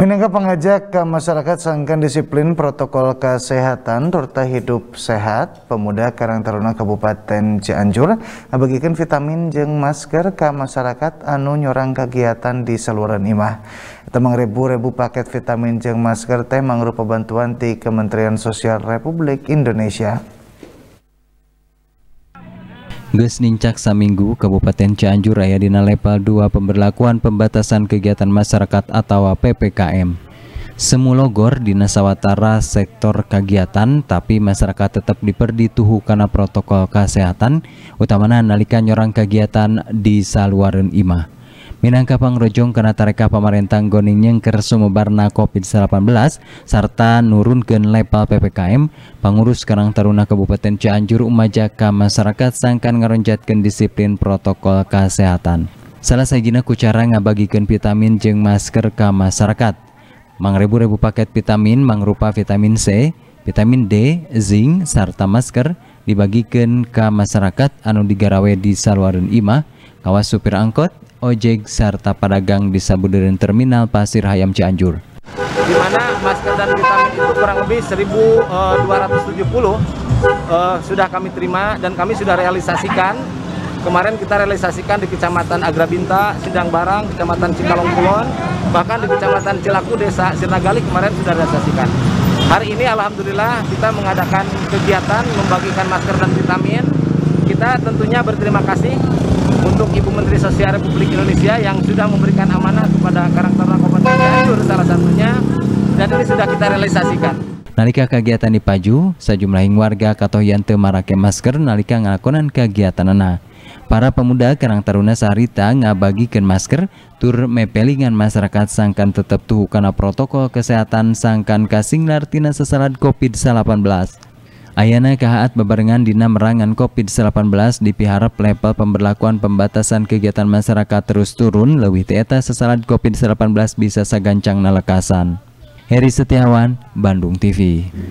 Minangka pengajak ke masyarakat sangkan disiplin protokol kesehatan serta hidup sehat, pemuda Karang Taruna Kabupaten Cianjur bagikan vitamin jeng masker ke masyarakat anu nyorang kegiatan di saluran imah. Temang ribu-ribu paket vitamin jeng masker teh mangrupa bantuan di Kementerian Sosial Republik Indonesia. Ges nincak saminggu Kabupaten Cianjur Raya dina level 2 pemberlakuan pembatasan kegiatan masyarakat atau PPKM. Semulogor dina sawatara sektor kegiatan tapi masyarakat tetap diperdi tuhu karena protokol kesehatan utamana nalika nyorang kegiatan di saluareun imah. Minangka pangrojong kena tareka pemerintah goning nyengker sumebarna COVID-19 serta nurunkan level PPKM pengurus Karang Taruna Kabupaten Cianjur umajaka masyarakat sangkan ngaronjatkan disiplin protokol kesehatan. Salah sajina ku cara ngabagikan vitamin jeng masker ke masyarakat. Mangrebu-rebu paket vitamin mangrupa vitamin C, vitamin D, zinc, serta masker dibagikan ke masyarakat anu digarawe di saluareun imah, kawas supir angkot, ojek serta pedagang di Sabudirin Terminal Pasir Hayam Cianjur. Di mana masker dan vitamin itu kurang lebih 1270 uh, eh, sudah kami terima dan kami sudah realisasikan. Kemarin kita realisasikan di Kecamatan Agrabinta, Sidang Barang, Kecamatan Cikalong Kulon, bahkan di Kecamatan Cilaku, Desa Sirnagali kemarin sudah realisasikan. Hari ini Alhamdulillah kita mengadakan kegiatan membagikan masker dan vitamin. Kita tentunya berterima kasih Sosial Republik Indonesia yang sudah memberikan amanah kepada Karang Taruna Kabupaten Cianjur salah satunya dan ini sudah kita realisasikan. Nalika kegiatan di Paju, sejumlah warga katoyan teu marake masker nalika ngalakonan kegiatan anak. Para pemuda Karang Taruna Sarita ngabagikan masker tur mepelingan masyarakat sangkan tetap tuh karena protokol kesehatan sangkan kasing lartina sesalat COVID-19. Ayana kahaat bebarengan dina merangan COVID-19 dipiharap level pemberlakuan pembatasan kegiatan masyarakat terus turun lebih teeta sesalat COVID-19 bisa sagancang nalekasan. Heri Setiawan, Bandung TV.